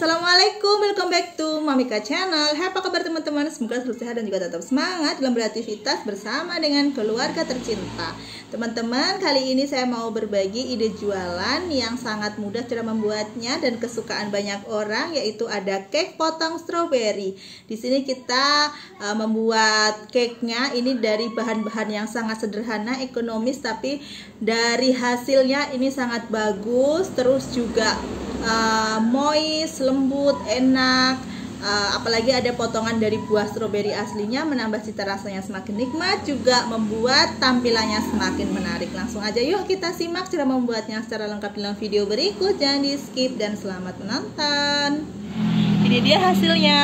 Assalamualaikum, welcome back to Mamika Channel. Hai apa kabar teman-teman? Semoga selalu sehat dan juga tetap semangat dalam beraktivitas bersama dengan keluarga tercinta. Teman-teman, kali ini saya mau berbagi ide jualan yang sangat mudah cara membuatnya dan kesukaan banyak orang yaitu ada cake potong strawberry Di sini kita uh, membuat cake-nya ini dari bahan-bahan yang sangat sederhana, ekonomis tapi dari hasilnya ini sangat bagus. Terus juga uh, moist, lembut, enak. Uh, apalagi ada potongan dari buah stroberi aslinya menambah cita rasanya semakin nikmat juga membuat tampilannya semakin menarik. Langsung aja yuk kita simak cara membuatnya secara lengkap dalam video berikut. Jangan di skip dan selamat menonton. Ini dia hasilnya.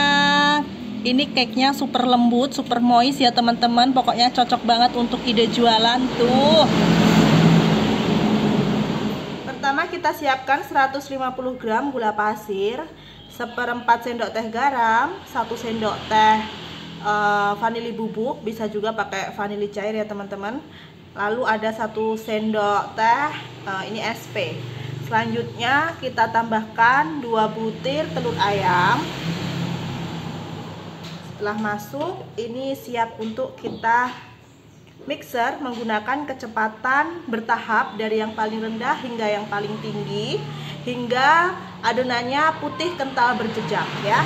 Ini cake-nya super lembut, super moist ya teman-teman. Pokoknya cocok banget untuk ide jualan tuh kita siapkan 150 gram gula pasir, seperempat sendok teh garam, satu sendok teh uh, vanili bubuk, bisa juga pakai vanili cair ya teman-teman. Lalu ada satu sendok teh, uh, ini SP. Selanjutnya kita tambahkan dua butir telur ayam. Setelah masuk, ini siap untuk kita Mixer menggunakan kecepatan bertahap dari yang paling rendah hingga yang paling tinggi hingga adonannya putih kental berjejak ya.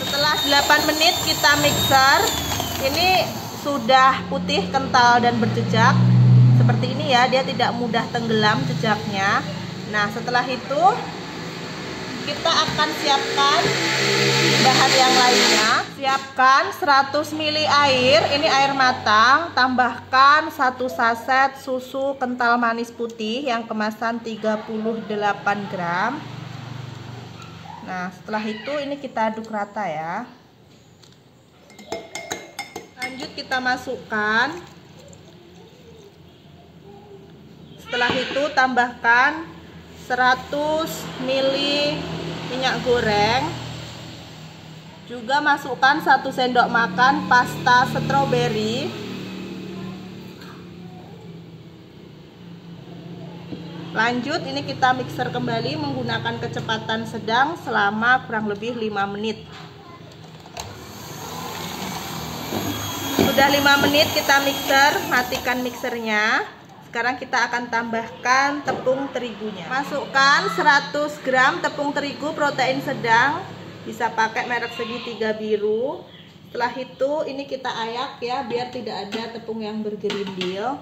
Setelah 8 menit kita mixer, ini sudah putih kental dan berjejak. Seperti ini ya, dia tidak mudah tenggelam jejaknya. Nah, setelah itu kita akan siapkan bahan yang lainnya. Siapkan 100 ml air. Ini air matang. Tambahkan satu saset susu kental manis putih yang kemasan 38 gram. Nah setelah itu ini kita aduk rata ya. Lanjut kita masukkan. Setelah itu tambahkan 100 ml minyak goreng juga masukkan satu sendok makan pasta stroberi lanjut ini kita mixer kembali menggunakan kecepatan sedang selama kurang lebih 5 menit. Sudah 5 menit kita mixer matikan mixernya sekarang kita akan tambahkan tepung terigunya. Masukkan 100 gram tepung terigu protein sedang. Bisa pakai merek segitiga biru. Setelah itu ini kita ayak ya biar tidak ada tepung yang bergerindil.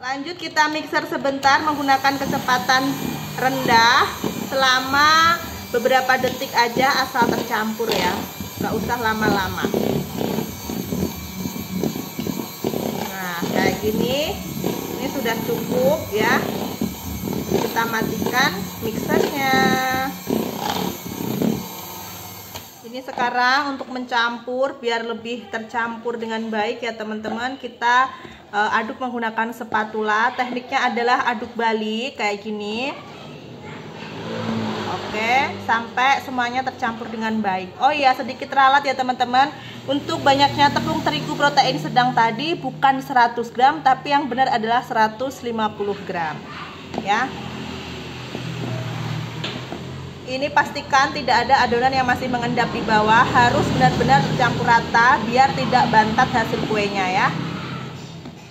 Lanjut kita mixer sebentar menggunakan kecepatan rendah selama beberapa detik aja asal tercampur ya. Gak usah lama-lama. Nah, kayak gini ini sudah cukup ya. Kita matikan mixernya. Ini sekarang untuk mencampur biar lebih tercampur dengan baik ya teman-teman. Kita uh, aduk menggunakan spatula. Tekniknya adalah aduk balik kayak gini. Oke, sampai semuanya tercampur dengan baik. Oh iya, sedikit ralat ya teman-teman. Untuk banyaknya tepung terigu protein sedang tadi bukan 100 gram, tapi yang benar adalah 150 gram. Ya. Ini pastikan tidak ada adonan yang masih mengendap di bawah, harus benar-benar tercampur rata biar tidak bantat hasil kuenya ya.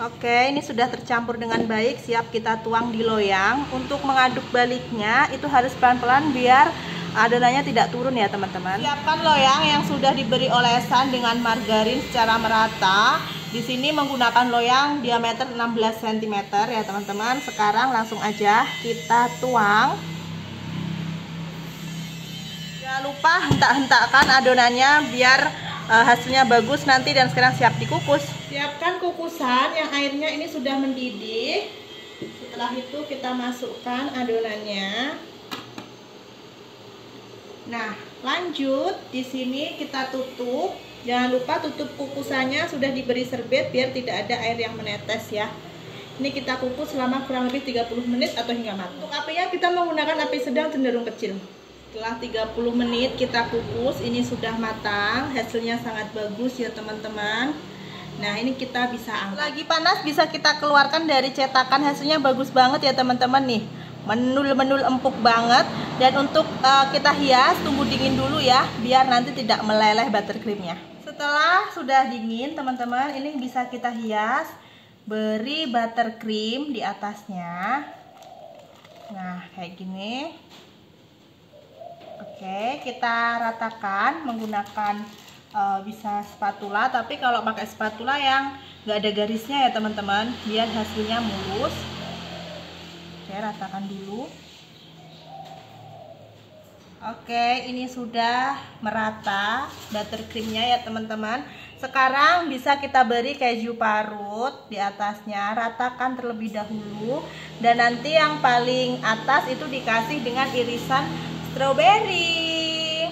Oke, ini sudah tercampur dengan baik, siap kita tuang di loyang. Untuk mengaduk baliknya itu harus pelan-pelan biar adonannya tidak turun ya teman-teman. Siapkan loyang yang sudah diberi olesan dengan margarin secara merata. Di sini menggunakan loyang diameter 16 cm ya teman-teman. Sekarang langsung aja kita tuang. Jangan lupa hentak-hentakkan adonannya biar uh, hasilnya bagus nanti dan sekarang siap dikukus siapkan kukusan yang airnya ini sudah mendidih setelah itu kita masukkan adonannya nah lanjut di sini kita tutup. Jangan lupa tutup kukusannya sudah diberi serbet biar tidak ada air yang menetes ya. Ini kita kukus selama kurang lebih 30 menit atau hingga matang untuk apinya kita menggunakan api sedang cenderung kecil. Setelah 30 menit kita kukus ini sudah matang hasilnya sangat bagus ya teman-teman. Nah ini kita bisa angkat. Lagi panas bisa kita keluarkan dari cetakan. Hasilnya bagus banget ya teman-teman nih menul-menul empuk banget. Dan untuk uh, kita hias tunggu dingin dulu ya biar nanti tidak meleleh buttercreamnya setelah sudah dingin teman-teman ini bisa kita hias. Beri buttercream di atasnya. Nah kayak gini. Oke kita ratakan menggunakan uh, bisa spatula. Tapi kalau pakai spatula yang nggak ada garisnya ya teman-teman. Biar hasilnya mulus oke ratakan dulu Oke, ini sudah merata buttercreamnya ya teman-teman. Sekarang bisa kita beri keju parut di atasnya, ratakan terlebih dahulu. Dan nanti yang paling atas itu dikasih dengan irisan strawberry.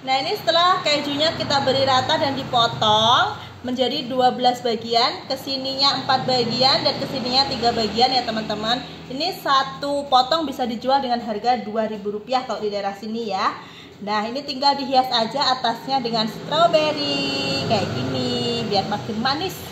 Nah ini setelah kejunya kita beri rata dan dipotong menjadi 12 bagian, ke sininya 4 bagian dan ke sininya 3 bagian ya teman-teman. Ini satu potong bisa dijual dengan harga Rp2.000 kalau di daerah sini ya. Nah ini tinggal dihias aja atasnya dengan strawberry kayak gini biar makin manis.